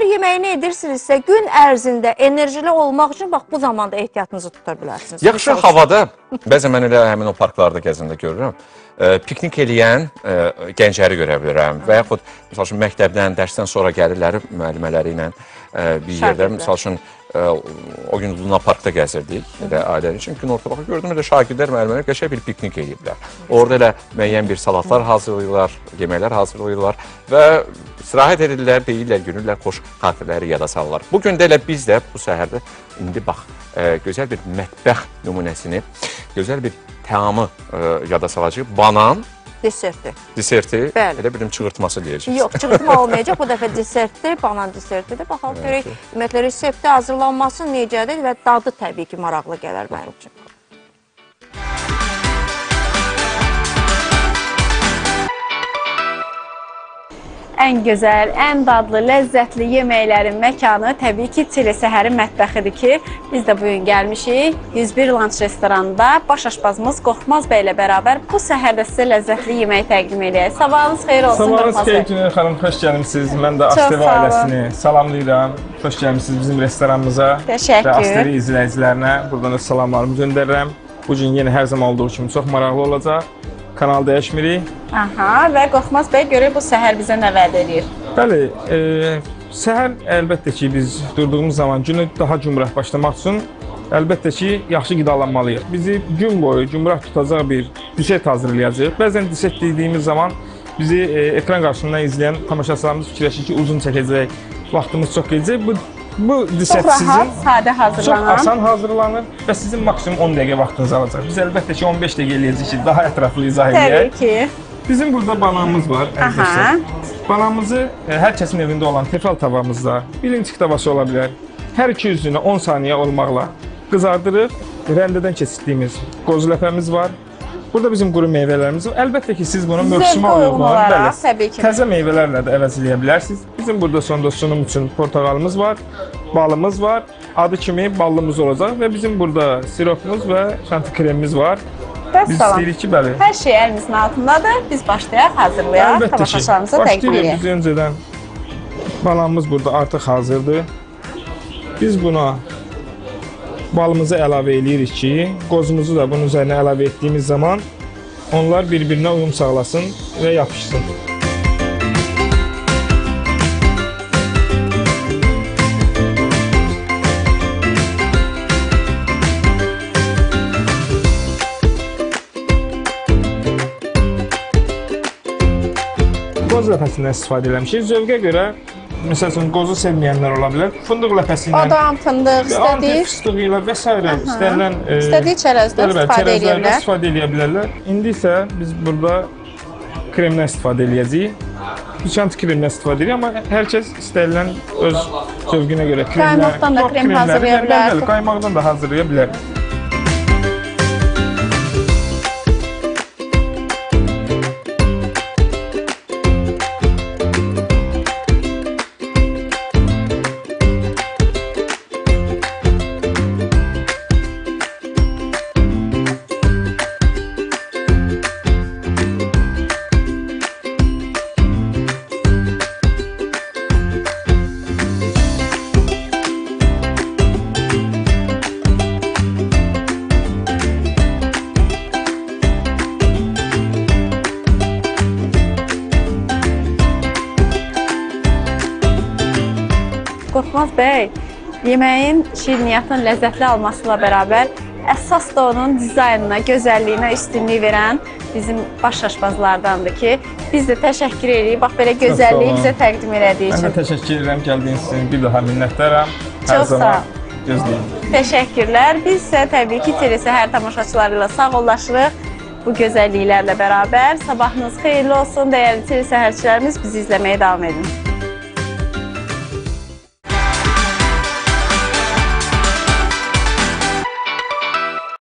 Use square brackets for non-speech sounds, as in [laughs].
səhər yeməyini edirsinizsə, gün ərzində enerjili olmaq üçün bax bu zamanda ehtiyatınızı tuta bilərsiniz. Yaxşı Misal havada, bəzən mən elə həmin o parklarda gəzəndə görürəm, ə, piknik eləyən ə, gəncləri görə bilirəm və yaxud məsəl üçün məktəbdən, dərsdən sonra gəlirlər müəllimələri ilə ə, bir yerdə, məsəl üçün o gün Luna Parkda gəzirdik, elə ailələr üçün gün ortalığı gördüm, elə şagirdlər, müəllimlər qəşəng bir piknik eləyiblər. Orada elə müəyyən bir salatlar hazırlayırlar, yeməklər hazırlayırlar və istirahət edirlər, deyirlər, günürlər, xoş xatirələri yada salırlar. Bu gün də elə biz də bu səhərdə indi bax, ə, gözəl bir mətbəx nümunəsini, gözəl bir təamı ə, yada salacağıq. Banan Desertdir. deserti, Bəli. elə bildim çığırtması deyəcəksiniz. Yox, çığırtma [laughs] olmayacaq. Bu dəfə desertdir, banan desertidir. Baxaq görək ümumiyyətlə resepti hazırlanması necədir və dadı təbii ki, maraqlı gələr mənim üçün. Ən gözəl, ən dadlı, ləzzətli yeməklərin məkanı təbii ki, Çili səhərin mətbəxidir ki, biz də bu gün gəlmişik 101 Lunch restoranında baş aşpazımız Qorxmaz bəy ilə bərabər bu səhərdə sizə ləzzətli yemək təqdim edək. Sabahınız xeyir olsun Sabahınız xeyir. Günel xanım, xoş gəlmisiniz. Mən də olun. ailəsini salamlayıram. Xoş gəlmisiniz bizim restoranımıza. Təşəkkür. Və Asteri izləyicilərinə buradan öz salamlarımı göndərirəm. Bu gün yenə hər zaman olduğu kimi çox maraqlı olacaq. Kanal dəyişmirik. Aha, və Qorxmaz bəy görək bu səhər bizə nə vəd edir. Bəli, e, səhər əlbəttə ki, biz durduğumuz zaman günü daha cümrah başlamaq üçün əlbəttə ki, yaxşı qidalanmalıyıq. Bizi gün boyu cümrah tutacaq bir diset hazırlayacağıq. Bəzən diset dediyimiz zaman bizi e, ekran qarşısından izləyən tamaşaçılarımız fikirləşir ki, uzun çəkəcək, vaxtımız çox gedəcək. Bu bu diset Çox rahat, sizin sadə Çox hazırlanan. asan hazırlanır və sizin maksimum 10 dəqiqə vaxtınızı alacaq. Biz əlbəttə ki 15 dəqiqə eləyəcəyik ki, daha ətraflı izah Təbii edək. ki. Bizim burada bananımız var. Əzizlər. Bananımızı e, hər kəsin evində olan tefal tavamızda, birinci tavası ola bilər. Hər iki üzünü 10 saniyə olmaqla qızardırıq. Rəndədən keçirdiyimiz qoz ləpəmiz var. Burada bizim quru meyvələrimiz var. Əlbəttə ki, siz bunu mövsümə uyğun olaraq, bəli, təzə meyvələrlə də əvəzləyə bilərsiniz. Bizim burada sonda sunum üçün portağalımız var, balımız var. Adı kimi ballımız olacaq və bizim burada siropumuz və şanti kremimiz var. Biz Vəssalam. istəyirik ki, bəli, Hər şey əlimizin altındadır. Biz başlayaq, hazırlayaq, tamaşaçılarımıza təqdim edək. biz öncədən. Balamız burada artıq hazırdır. Biz buna balımızı əlavə eləyirik ki, qozumuzu da bunun üzərinə əlavə etdiyimiz zaman onlar bir-birinə uyum sağlasın və yapışsın. Qoz ləpəsindən istifadə eləmişik. Zövqə görə məsəl üçün qozu sevməyənlər ola bilər. Fındıq ləpəsi ilə Badam, fındıq, istədik. fıstığı ilə və s. istənilən İstədiyi çərəzdən istifadə edə çərəzlərdən bilər. istifadə edə bilərlər. İndi isə biz burada kremdən istifadə eləyəcəyik. Piçant kremdən istifadə edirik, amma hər kəs istənilən öz zövqünə görə kremlər, Qaymaqdan da krem hazırlaya bilər. Qaymaqdan da hazırlaya bilər. Qorxmaz bəy, yeməyin şirniyyatın ləzzətli almasıyla bərabər əsas da onun dizaynına, gözəlliyinə üstünlük verən bizim baş aşpazlardandır ki, biz də təşəkkür edirik. Bax belə gözəlliyi bizə təqdim elədiyi Mən də üçün. təşəkkür edirəm gəldiyiniz üçün. Bir daha minnətdaram. Hər Çox sağ zaman ol. gözləyim. Təşəkkürlər. Biz isə təbii ki, TV səhər tamaşaçıları ilə sağollaşırıq. Bu gözəlliklərlə bərabər sabahınız xeyirli olsun. Dəyərli TV səhərçilərimiz bizi izləməyə davam edin.